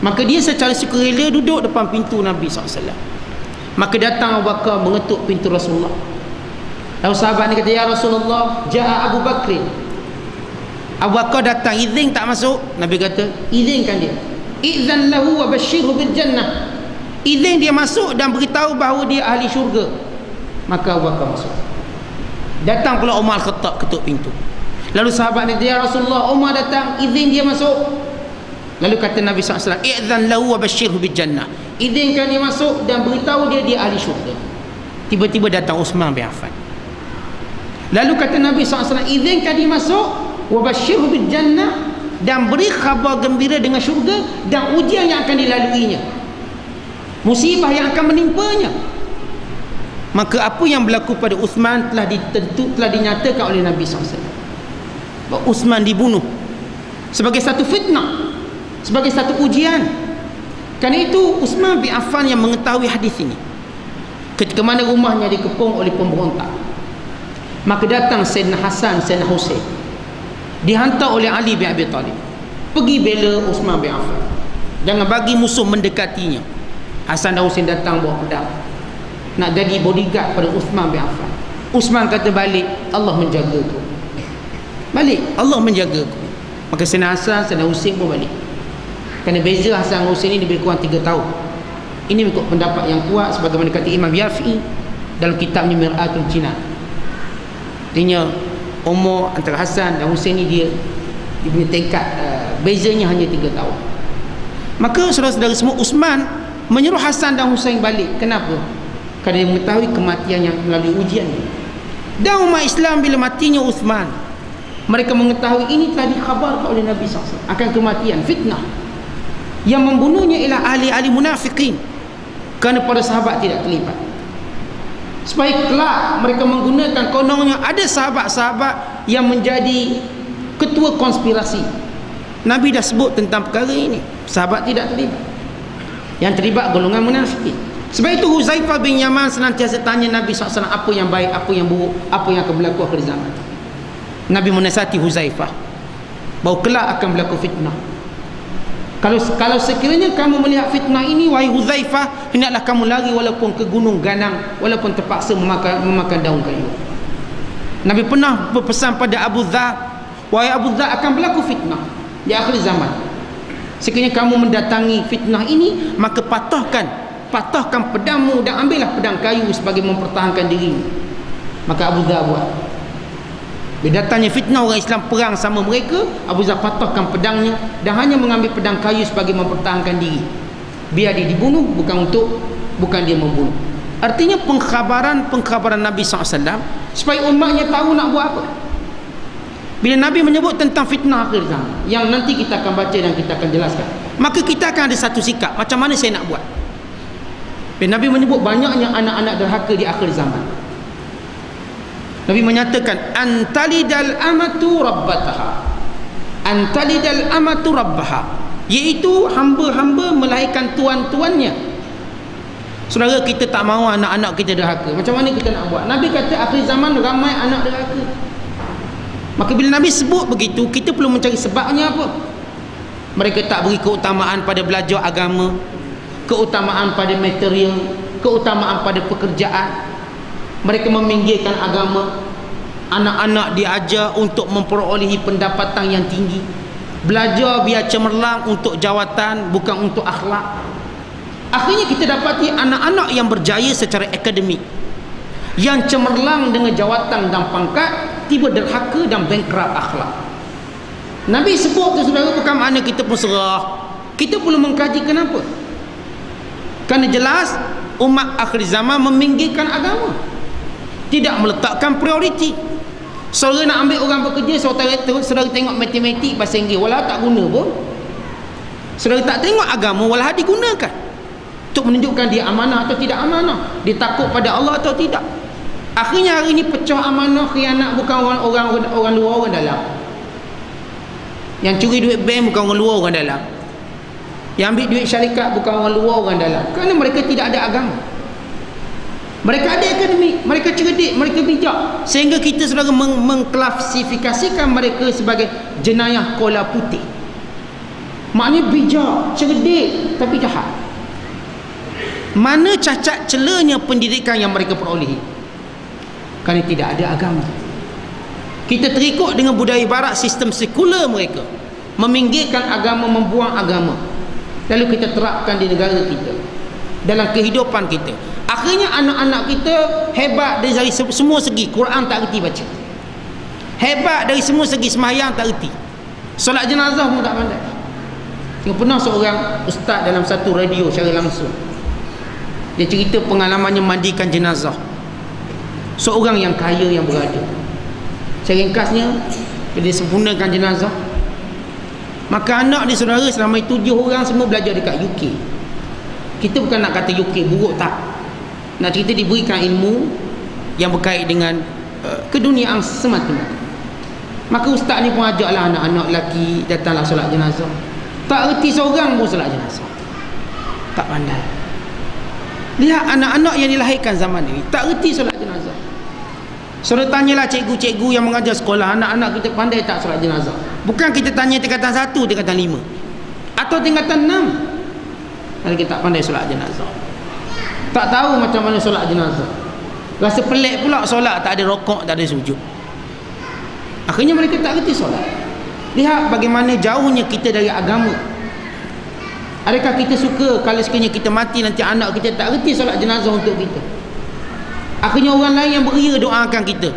maka dia secara sukarela duduk depan pintu Nabi SAW maka datang Abu Bakar mengetuk pintu Rasulullah. Lalu sahabat ni kata ya Rasulullah ja'a Abu Bakr. Abu Bakar datang izin tak masuk? Nabi kata izinkan dia. Izan lahu wa basyirhu bil jannah. Izin dia masuk dan beritahu bahawa dia ahli syurga. Maka Abu Bakar masuk. Datang pula Umar Khattab ketuk pintu. Lalu sahabat ni kata ya Rasulullah Umar datang izin dia masuk Lalu kata Nabi SAW, "I'dhan lahu wa basyirhu bil jannah." Izinkan dia masuk dan beritahu dia dia ahli syurga. Tiba-tiba datang Uthman bin Affan. Lalu kata Nabi SAW, "Izinkan dia masuk wa basyirhu bil jannah." dan beri khabar gembira dengan syurga dan ujian yang akan dilaluinya musibah yang akan menimpanya maka apa yang berlaku pada Uthman telah ditentu telah dinyatakan oleh Nabi SAW bahawa Uthman dibunuh sebagai satu fitnah sebagai satu ujian. Kerana itu Usman bin Affan yang mengetahui hadis ini. Ketika mana rumahnya dikepung oleh pemberontak. Maka datang Sayyidina Hasan Sayyidina Hussein. Dihantar oleh Ali bin Abi Talib. Pergi bela Usman bin Affan. Jangan bagi musuh mendekatinya. Hasan dan Hussein datang bawa pedang. Nak jadi bodyguard pada Usman bin Affan. Usman kata balik Allah menjaga ku balik Allah menjaga ku maka Sayyidina Hasan Sayyidina Hussein pun balik kerana beza Hasan Hussein ini lebih kurang 3 tahun. Ini ikut pendapat yang kuat sebagaimana kata Imam Yafi dalam kitabnya Mir'atul Cina artinya umur antara Hasan dan Hussein ini dia dia punya tingkat uh, bezanya hanya 3 tahun. Maka saudara-saudara semua Usman menyuruh Hasan dan Hussein balik. Kenapa? kerana dia mengetahui kematian yang melalui ujian ini dan umat Islam bila matinya Uthman mereka mengetahui ini telah dikhabarkan oleh Nabi SAW akan kematian fitnah yang membunuhnya ialah ahli-ahli munafikin. Kerana para sahabat tidak terlibat. Supaya kelak mereka menggunakan konongnya ada sahabat-sahabat yang menjadi ketua konspirasi. Nabi dah sebut tentang perkara ini. Sahabat tidak terlibat. Yang terlibat golongan munafikin. Sebab itu Huzaifah bin Yaman senantiasa tanya Nabi SAW apa yang baik, apa yang buruk apa yang akan berlaku akhir zaman? Nabi menasihati Huzaifah. Bahawa kelak akan berlaku fitnah kalau kalau sekiranya kamu melihat fitnah ini wahai Huzaifah hendaklah kamu lari walaupun ke gunung ganang walaupun terpaksa memakan memakan daun kayu. Nabi pernah berpesan pada Abu Dhar wahai Abu Dhar akan berlaku fitnah di akhir zaman. Sekiranya kamu mendatangi fitnah ini maka patahkan patahkan pedangmu dan ambillah pedang kayu sebagai mempertahankan dirimu. Maka Abu Dhar buat bila datangnya fitnah orang Islam perang sama mereka, Abu Zar patahkan pedangnya dan hanya mengambil pedang kayu sebagai mempertahankan diri. Biar dia dibunuh bukan untuk bukan dia membunuh. Artinya pengkhabaran-pengkhabaran Nabi SAW supaya umatnya tahu nak buat apa. Bila Nabi menyebut tentang fitnah akhir zaman yang nanti kita akan baca dan kita akan jelaskan. Maka kita akan ada satu sikap macam mana saya nak buat. Bila Nabi menyebut banyaknya anak-anak derhaka di akhir zaman. Nabi menyatakan antalidal amatu rabbataha. Antalidal amatu rabbaha. Iaitu hamba-hamba melahirkan tuan-tuannya. Saudara kita tak mahu anak-anak kita derhaka. Macam mana kita nak buat? Nabi kata akhir zaman ramai anak derhaka. Maka bila Nabi sebut begitu kita perlu mencari sebabnya apa? Mereka tak beri keutamaan pada belajar agama keutamaan pada material keutamaan pada pekerjaan mereka meminggirkan agama. Anak-anak diajar untuk memperolehi pendapatan yang tinggi. Belajar biar cemerlang untuk jawatan bukan untuk akhlak. Akhirnya kita dapati anak-anak yang berjaya secara akademik. Yang cemerlang dengan jawatan dan pangkat tiba derhaka dan bankrupt akhlak. Nabi sebut tu saudara bukan makna kita pun serah. Kita perlu mengkaji kenapa? Kerana jelas umat akhir zaman meminggirkan agama tidak meletakkan prioriti. Saudara nak ambil orang bekerja saudara, saudara tengok matematik bahasa Inggeris walau tak guna pun. Saudara tak tengok agama walau digunakan untuk menunjukkan dia amanah atau tidak amanah. Dia takut pada Allah atau tidak. Akhirnya hari ini pecah amanah khianat bukan orang orang orang luar orang dalam. Yang curi duit bank bukan orang luar orang dalam. Yang ambil duit syarikat bukan orang luar orang dalam. Kerana mereka tidak ada agama mereka ada akademik, mereka cerdik, mereka bijak. Sehingga kita saudara meng mengklasifikasikan mereka sebagai jenayah kola putih. maknanya bijak cerdik tapi jahat. Mana cacat celanya pendidikan yang mereka perolehi? Kerana tidak ada agama. Kita terikut dengan budaya barat sistem sekular mereka. Meminggirkan agama membuang agama. Lalu kita terapkan di negara kita dalam kehidupan kita. Akhirnya anak-anak kita hebat dari semua segi. Quran tak reti baca. Hebat dari semua segi semayang tak reti solat jenazah pun tak pandai. Yang pernah seorang ustaz dalam satu radio secara langsung. Dia cerita pengalamannya mandikan jenazah. Seorang yang kaya yang berada. Secara ringkasnya dia sempurnakan jenazah maka anak dia saudara selama itu tujuh orang semua belajar dekat UK kita bukan nak kata UK buruk tak. Nak cerita diberikan ilmu yang berkait dengan uh, keduniaan semata-mata maka ustaz ni pun ajaklah anak-anak lelaki datanglah solat jenazah. Tak erti seorang pun solat jenazah. Tak pandai. Lihat anak-anak yang dilahirkan zaman ini tak erti solat jenazah. Saudara tanyalah cikgu-cikgu yang mengajar sekolah Anak-anak kita pandai tak solat jenazah? Bukan kita tanya tingkatan satu, tingkatan lima. Atau tingkatan enam Kalau kita tak pandai solat jenazah. Tak tahu macam mana solat jenazah. Rasa pelik pula solat tak ada rokok, tak ada sujud. Akhirnya mereka tak kerti solat. Lihat bagaimana jauhnya kita dari agama. Adakah kita suka kalau sekiranya kita mati nanti anak kita tak kerti solat jenazah untuk kita? Akhirnya orang lain yang beria doakan kita.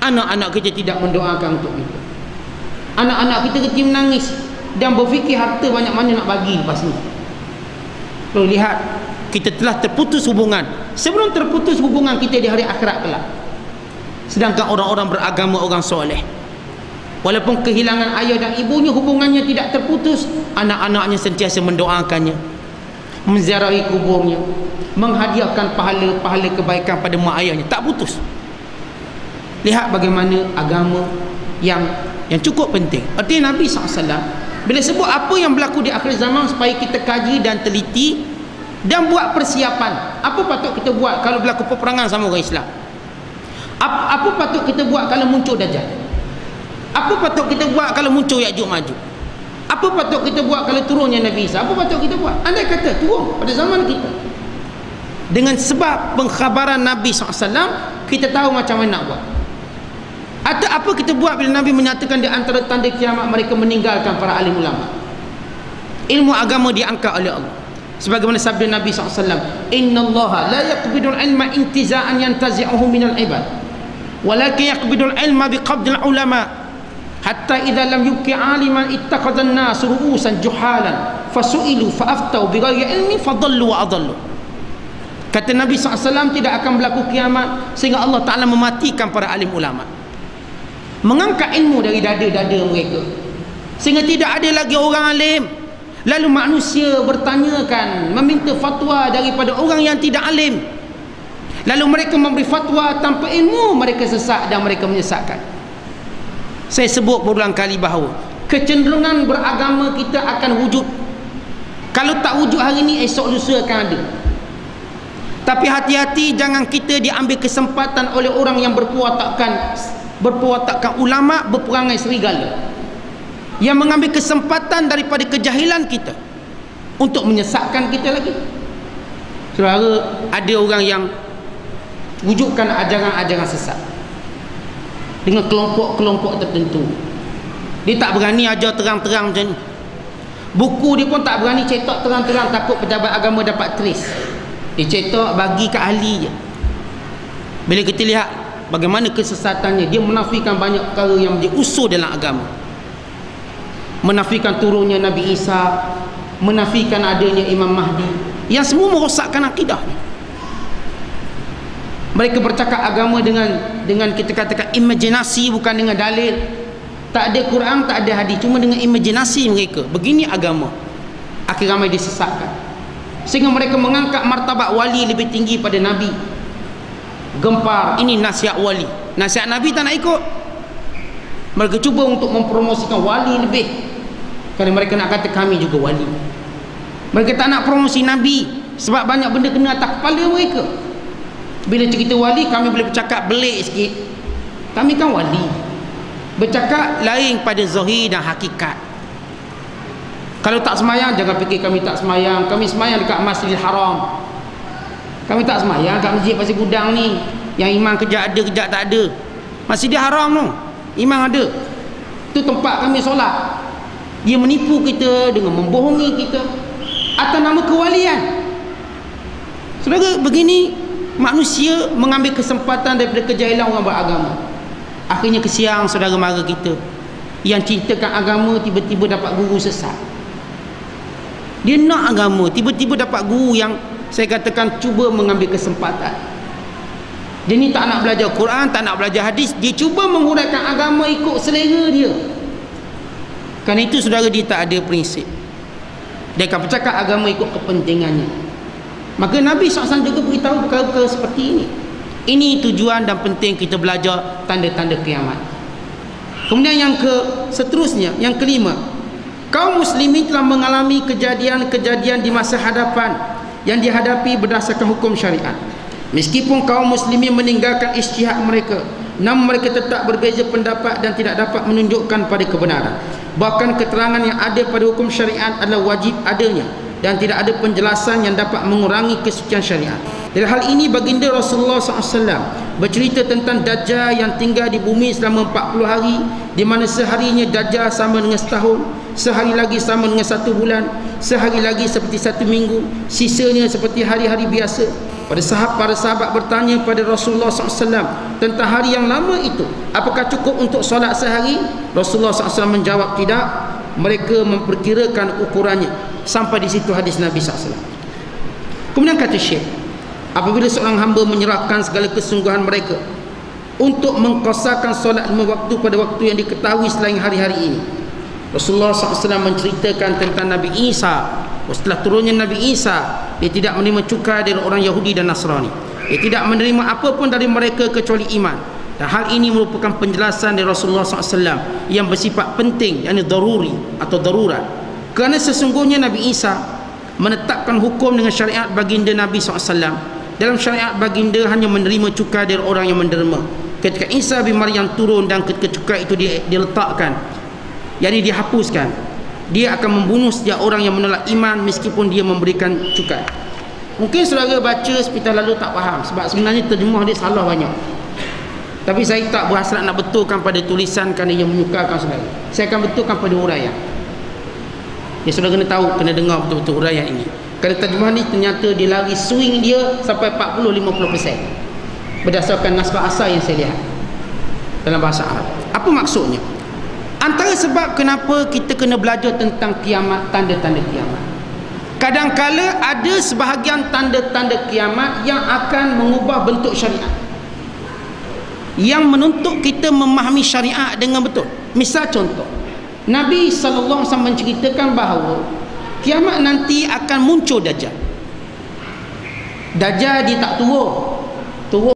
Anak-anak kita tidak mendoakan untuk kita. Anak-anak kita kecil menangis dan berfikir harta banyak mana nak bagi lepas ni kalau lihat kita telah terputus hubungan. Sebelum terputus hubungan kita di hari akhirat kelak sedangkan orang-orang beragama orang soleh walaupun kehilangan ayah dan ibunya hubungannya tidak terputus anak-anaknya sentiasa mendoakannya menziarahi kuburnya menghadiahkan pahala-pahala kebaikan pada mak ayahnya. Tak putus. Lihat bagaimana agama yang yang cukup penting. Artinya Nabi SAW bila sebut apa yang berlaku di akhir zaman supaya kita kaji dan teliti dan buat persiapan apa patut kita buat kalau berlaku peperangan sama orang Islam? Apa, apa patut kita buat kalau muncul Dajjal? Apa patut kita buat kalau muncul Ya'juj Ma'juj? Apa patut kita buat kalau turunnya Nabi Isa? Apa patut kita buat? Anda kata turun pada zaman kita. Dengan sebab pengkhabaran Nabi SAW kita tahu macam mana nak buat atau apa kita buat bila Nabi menyatakan di antara tanda kiamat mereka meninggalkan para alim ulama? Ilmu agama diangkat oleh Allah. Sebagaimana sabda Nabi SAW inna Allah la yakbidul ilma intiza'an yantazi'uhu minal ibad walakin yakbidul ilma biqabdil ulama hatta idha lam yubki aliman ittakhadhan nas ru'usan juhalan fasu'ilu fa'aftau bighairi ilmi fadallu wa adallu. Kata Nabi SAW tidak akan berlaku kiamat sehingga Allah Ta'ala mematikan para alim ulama. Mengangkat ilmu dari dada-dada mereka. Sehingga tidak ada lagi orang alim. Lalu manusia bertanyakan, meminta fatwa daripada orang yang tidak alim. Lalu mereka memberi fatwa tanpa ilmu, mereka sesak dan mereka menyesatkan. Saya sebut berulang kali bahawa kecenderungan beragama kita akan wujud. Kalau tak wujud hari ini, esok lusa akan ada. Tapi hati-hati jangan kita diambil kesempatan oleh orang yang berpuatakkan berpuatakkan ulama berperangai serigala. Yang mengambil kesempatan daripada kejahilan kita untuk menyesatkan kita lagi. Saudara, ada orang yang wujudkan ajaran-ajaran sesat dengan kelompok-kelompok tertentu. Dia tak berani ajar terang-terang macam ni. Buku dia pun tak berani cetak terang-terang takut pejabat agama dapat trace dia cetak bagi ke ahli je bila kita lihat bagaimana kesesatannya? Dia menafikan banyak perkara yang menjadi usul dalam agama. Menafikan turunnya Nabi Isa menafikan adanya Imam Mahdi yang semua merosakkan akidahnya mereka bercakap agama dengan dengan kita katakan imajinasi bukan dengan dalil. Tak ada Quran tak ada hadis cuma dengan imajinasi mereka. Begini agama. Akhir ramai disesatkan. Sehingga mereka mengangkat martabat wali lebih tinggi pada nabi gempar. Ini nasihat wali. Nasihat nabi tak nak ikut. Mereka cuba untuk mempromosikan wali lebih. Kerana mereka nak kata kami juga wali. Mereka tak nak promosi nabi. Sebab banyak benda kena atas kepala mereka. Bila cerita wali kami boleh bercakap belik sikit. Kami kan wali. Bercakap lain pada zahir dan hakikat. Kalau tak semayang jangan fikir kami tak semayang. Kami semayang dekat masjidil haram kami tak semayang kat masjid pasir gudang ni. Yang imam kejap ada kejap tak ada. Masjidil haram tu. Imam ada. Tu tempat kami solat. Dia menipu kita dengan membohongi kita atas nama kewalian. Saudara begini manusia mengambil kesempatan daripada kejahilan orang beragama. Akhirnya kesiang saudara mara kita yang cintakan agama tiba-tiba dapat guru sesat. Dia nak agama tiba-tiba dapat guru yang saya katakan cuba mengambil kesempatan. Dia ni tak nak belajar Quran tak nak belajar hadis. Dia cuba menguraikan agama ikut selera dia. Kerana itu saudara dia tak ada prinsip. Dia akan bercakap agama ikut kepentingannya. Maka Nabi SAW juga beritahu perkara-perkara seperti ini. Ini tujuan dan penting kita belajar tanda-tanda kiamat. Kemudian yang ke seterusnya yang kelima. Kaum muslimin telah mengalami kejadian-kejadian di masa hadapan yang dihadapi berdasarkan hukum syariat. Meskipun kaum muslimin meninggalkan istihad mereka namun mereka tetap berbeza pendapat dan tidak dapat menunjukkan pada kebenaran. Bahkan keterangan yang ada pada hukum syariat adalah wajib adanya dan tidak ada penjelasan yang dapat mengurangi kesucian syariat. Dari hal ini baginda Rasulullah SAW bercerita tentang Dajjal yang tinggal di bumi selama 40 hari di mana seharinya Dajjal sama dengan setahun, sehari lagi sama dengan satu bulan, sehari lagi seperti satu minggu, sisanya seperti hari-hari biasa. Pada sahabat para sahabat bertanya pada Rasulullah SAW tentang hari yang lama itu, apakah cukup untuk solat sehari? Rasulullah SAW menjawab tidak. Mereka memperkirakan ukurannya sampai di situ hadis Nabi SAW kemudian kata Syekh apabila seorang hamba menyerahkan segala kesungguhan mereka untuk mengkosakan solat lima waktu pada waktu yang diketahui selain hari-hari ini Rasulullah SAW menceritakan tentang Nabi Isa. Setelah turunnya Nabi Isa dia tidak menerima cukai dari orang Yahudi dan Nasrani. Dia tidak menerima apapun dari mereka kecuali iman. Dan hal ini merupakan penjelasan dari Rasulullah SAW yang bersifat penting yang daruri atau darurat kerana sesungguhnya Nabi Isa menetapkan hukum dengan syariat baginda Nabi SAW dalam syariat baginda hanya menerima cukai dari orang yang menderma. Ketika Isa bin Maryam turun dan ketika cukai itu diletakkan yakni dihapuskan dia akan membunuh setiap orang yang menolak iman meskipun dia memberikan cukai. Mungkin saudara baca sepital lalu tak faham sebab sebenarnya terjemah dia salah banyak. Tapi saya tak berhasrat nak betulkan pada tulisan kerana ia menyukarkan saudara. Saya akan betulkan pada uraian Ya sudah kena tahu, kena dengar betul-betul huraian ini. Kerana terjemah ni ternyata dia lari swing dia sampai 40-50%. Berdasarkan naskah asal yang saya lihat. Dalam bahasa Arab. Apa maksudnya? Antara sebab kenapa kita kena belajar tentang kiamat, tanda-tanda kiamat. Kadang-kala ada sebahagian tanda-tanda kiamat yang akan mengubah bentuk syariat. Yang menuntut kita memahami syariat dengan betul. Misal contoh. Nabi SAW menceritakan bahawa kiamat nanti akan muncul Dajjal. Dajjal dia tak tua